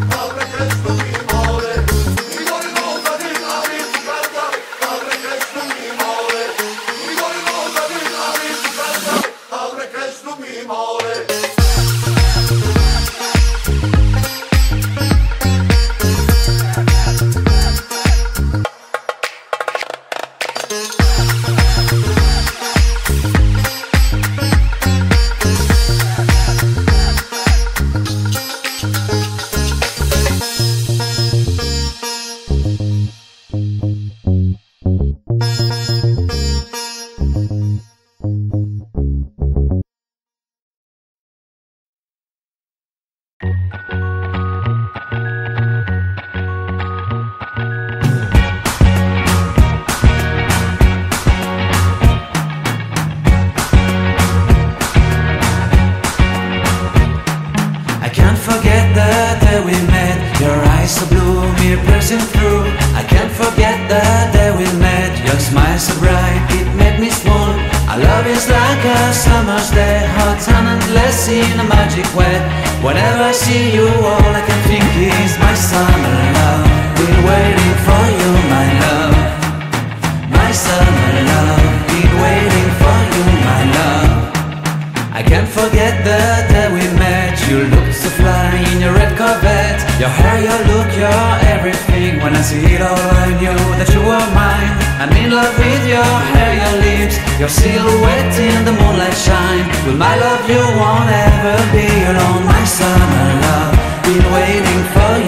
Oh. Through. I can't forget the day we met. Your smile so bright, it made me swoon. Our love is like a summer's day, hot and endless in a magic way. Whenever I see you, all I can think is my summer love. Been waiting for you, my love. My summer love. Been waiting for you, my love. I can't forget the day we met. You looked so fly in your red Corvette. Your hair, your look, your silhouette in the moonlight shine. With my love, you won't ever be alone. My summer love, been waiting for you,